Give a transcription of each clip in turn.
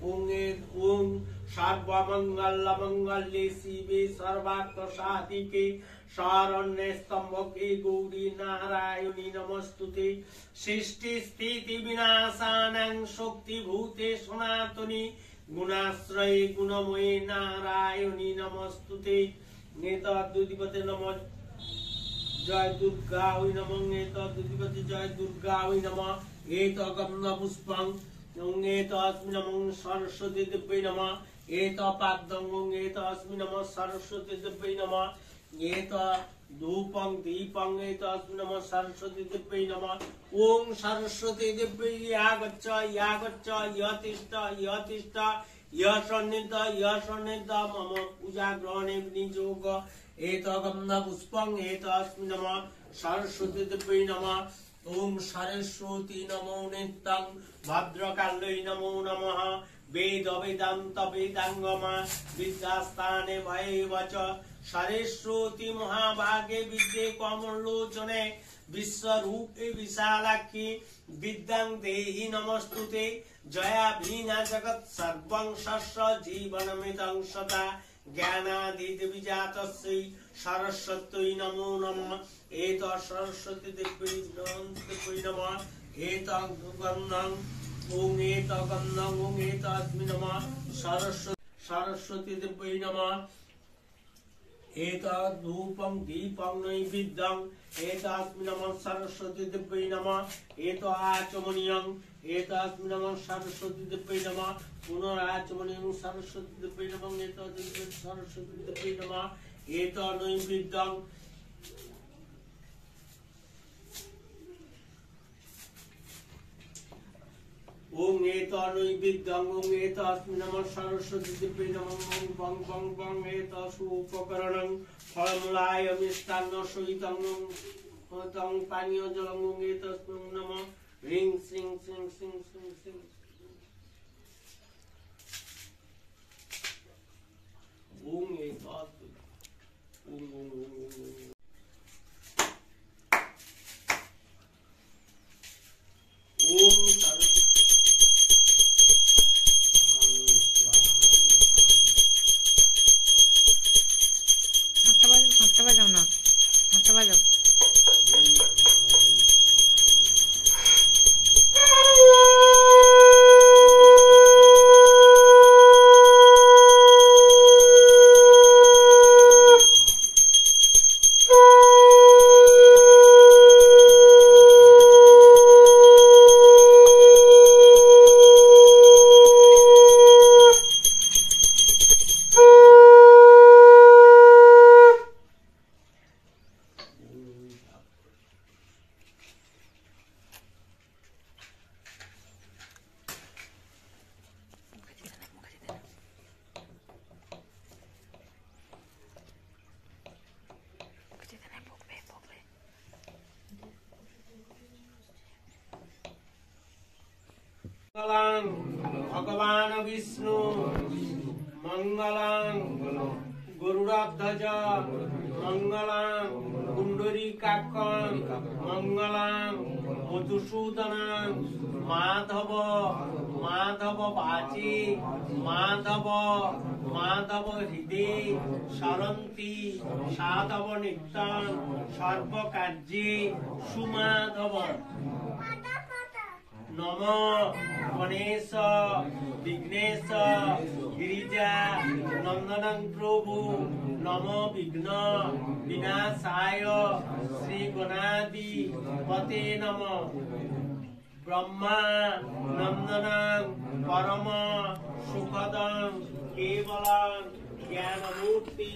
পুণ্যের পুং সর্বমঙ্গলমঙ্গলে নারায়ণী নমস্তুতে। সৃষ্টি স্থিতি সনাতনী গুণাশ্রয়ে গুণময়ী নারায়ণী নমস্তুতে। নেতদ্যুধিপতে নম জয় দুর্গা ওই নম নেতদ্যুধিপতি জয় দুর্গা ওই নম। এত গম্ন পুষ্পং এতস্মি নম সরস্বতী দেব্যই নম এত পাদ্যং এতস্মি নম সরস্বতী দেব্যই নম এত ধূপং দীপং এতস্মি নম সরস্বতী দেব্যই নম ওং সরস্বতী দেব্যই ইয়াগচ্ছ ইয়াগচ্ছ ইয়তিষ্ঠ ইয়তিষ্ঠ ইয়সন্নিধ ইয়সন্নিধ মম পূজা গ্রহণে নিযোগ এত গন্ধ পুষ্পং এতস্মি নম সরস্বতী দেব্যই নম ওম সারস্বতী নমো নিত্যং ভদ্রকাল্যই নমো নমঃ। বেদ বেদান্ত বেদাঙ্গমা, বিদ্যাস্থানে ভয়েবচ বচ। মহাভাগে বিদ্যে কমলোচনে, বিশ্বরূপে বিশালাক্ষী। বিদ্যাং দেহি নমস্তুতে, জয়া ভীনা জগৎ সর্বং শস্য জীবনমিদং সদা। জ্ঞানাদিদেবী জাতস্যৈ, সরস্বতী নমো নমঃ। एता सरस्वती देवी नंद कोई नमा एता गन्नं ओम एता गन्नं ओम एता अस्मि नमा सरस्वती सरस्वती देवी नमा एता धूपं दीपं नैवेद्यं एतास्मि नमः सरस्वती देवी नमः एता आचमनीयं एतास्मि नमः सरस्वती देवी नमः पुनराचमनीयं सरस्वती देवी नमः एता सरस्वती देवी नमः एता नैवेद्यं ওং এত নৈবিদ্যং ওং এত নম সরস্বতী দেবী নম, ওং বং ওং ওং ওং ওং। মঙ্গলাং ভগবান বিষ্ণু। মঙ্গলাং গরুড়ধ্বজ মঙ্গলাং কাকং মঙ্গলাং মধুসূদনাং। মাধব মাধব বাচি। মাধব মাধব হৃদে। সরন্তি, সাধব নিত্যাং। সর্বকার্যে সুমাধব। नम गणेश विघ्नेश गिरिजा नन्दन प्रभु नम विघ्न विनाशाय श्री गणादि पते नम। ब्रह्मा नन्दनाङ परम सुखदं केवलं ज्ञानमूर्ति।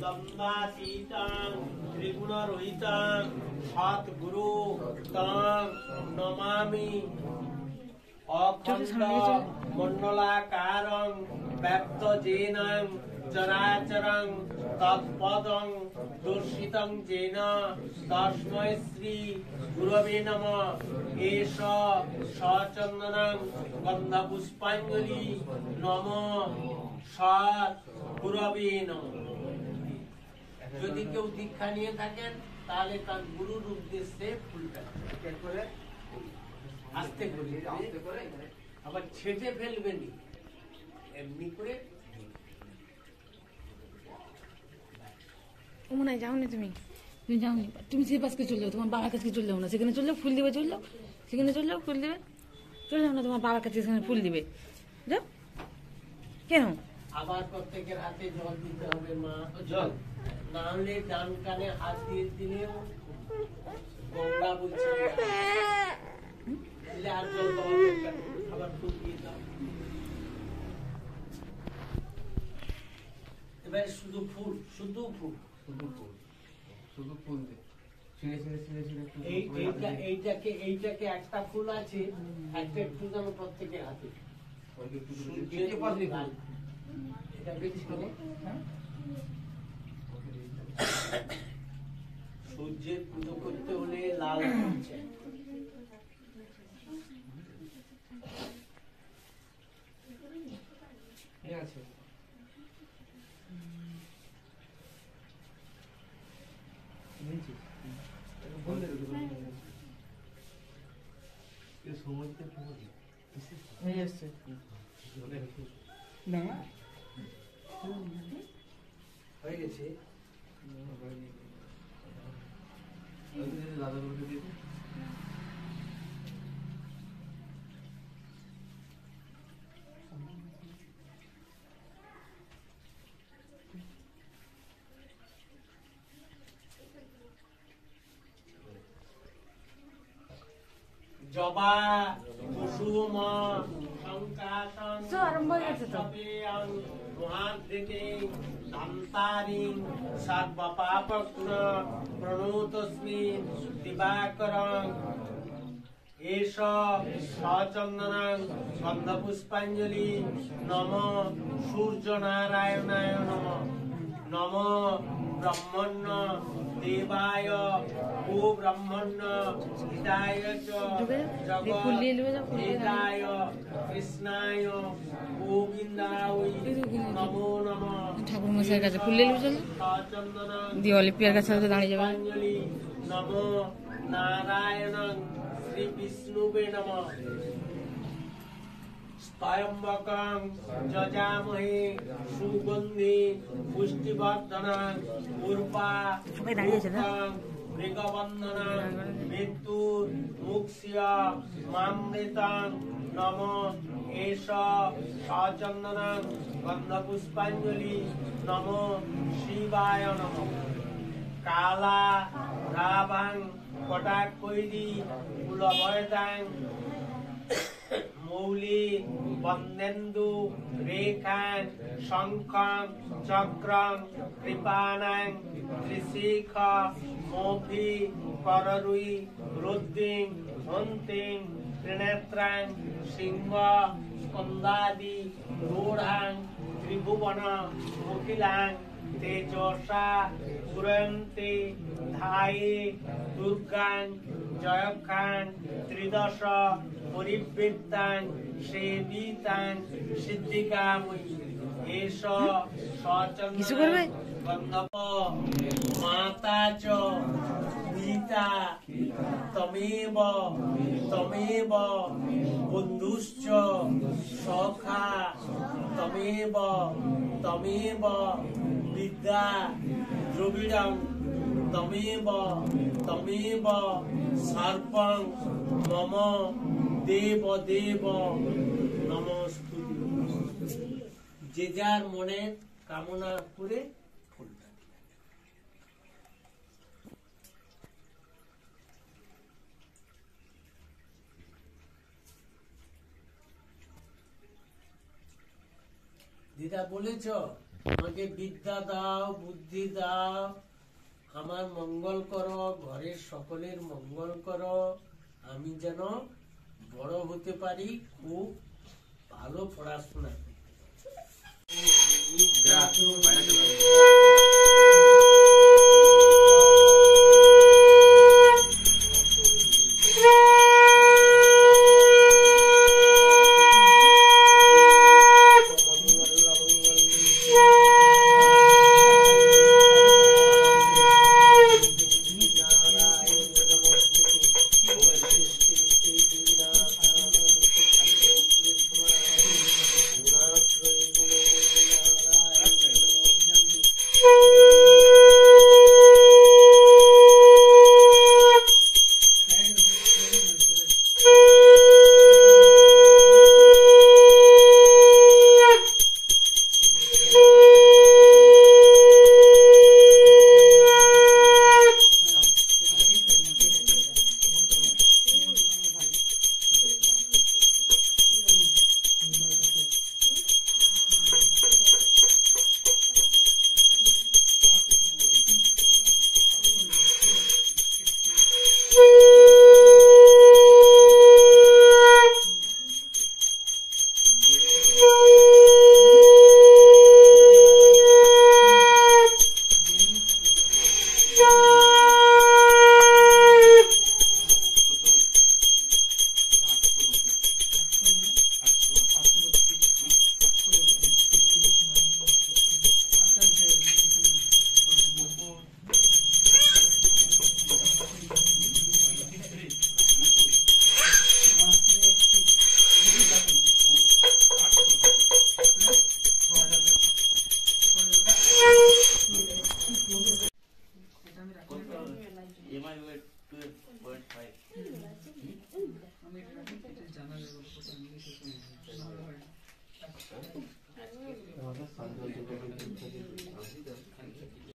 দ্বন্দ্বাতীতাং ত্রিগুণরহিতাং সৎগুরু তং নমামি। অখণ্ড মণ্ডলাকারং ব্যক্ত জেনং চরাচরং তৎপদং দর্শিতং জেন। তস্মৈ শ্রী গুরবে নম। এষ সচন্দনং গন্ধপুষ্পাঞ্জলি নম। সৎ গুরবে নম। যদি কেউ দীক্ষা নিয়ে থাকেন তাহলে তার গুরুর উদ্দেশ্যে ফুলটা করে? আস্তে করে আবার ছেটে ফেলবে নি এমনি করে মনে হয় যাওনি তুমি? তুমি যাওনি? তুমি সে পাশকে চলে যাও তোমার বাবার কাছে চলে যাও না। সেখানে চলে যাও ফুল দিবে চলে যাও। সেখানে চলে যাও ফুল দিবে। চলে যাও না তোমার বাবার কাছে সেখানে ফুল দিবে। যাও। কেন? আবার প্রত্যেকের হাতে জল দিতে হবে মা। জল? না হলে ডান কানে হাত দিয়ে দিলেও গঙ্গা বলছে আর জল দিয়ে দাও। এবারে শুধু ফুল শুধু ফুল। শুধু ফুল। শুধু ফুল। এইটাকে এইটাকে একটা ফুল আছে একটা একটু যেন প্রত্যেকের হাতে। এটা বেশি করে হ্যাঁ? ওকে দিয়ে দাও। সূর্যের পুজো করতে হলে লাল আছে? দে। না। হয়ে গেছে। জবা কুসুম সংকাশং তো আরম্ভ হয়ে দান্তারিং সর্বপাপগ্ন প্রণুতস্মি দিবাকরং এষ সচন্দনং গন্ধপুষ্পাঞ্জলি নম সূর্যনারায়ণায় নম নম ব্রহ্মণ্য দেবায় ও ব্রহ্মণ্য হিতায়। হিতায় কৃষ্ণায় গোবিন্দায় নম ঠাকুর মশাইয়ের কাছে ফুল নিয়ে চলো দিয়ে অলিম্পিয়ার কাছে হয়তো দাঁড়িয়ে যাবে। পুষ্পাঞ্জলি নম নারায়ণ শ্রী বিষ্ণুবে নম স্তয়ম্বকং যজামহে সুগন্ধি পুষ্টিবর্ধনং উর্পা সবাই দাঁড়িয়েছে মৃগবন্ধনং মৃত্যুর মুক্ষ্য মামৃতং নম। এষ সচন্দনং গন্ধপুষ্পাঞ্জলি নম শিবায় নম। কালা, রাবাং কটাক কৈরি কুলভয়দাং মৌলি, বন্দেন্দু, রেখাং, শঙ্খং, চক্রং, কৃপানাং, ত্রিশিখ, মৌফি, কররুই, রুদ্রিং, হন্তিং ত্রিনেত্রাং সিংহ স্কন্দাদি রূঢ়াং ত্রিভুবন মুখিলাং তেজসা পুরন্তে ধায়ে দুর্গাং জয়খাং ত্রিদশ পরিবৃত্তাং সেবিতাং সিদ্ধিকাময়ী করবে? গন্ধপ মাতা চ তমেব তমেব, বন্ধুশ্চ, সখা। তমেব তমেব, বিদ্যা দ্রবিড়ং তমেব তমেব, সর্পং, মম, দেব দেব। নমস্তুতি। যে যার মনের কামনা করে দিদা বলেছ আমাকে বিদ্যা দাও, বুদ্ধি দাও, আমার মঙ্গল করো, ঘরের সকলের মঙ্গল করো। আমি যেন বড় হতে পারি, খুব ভালো পড়াশোনা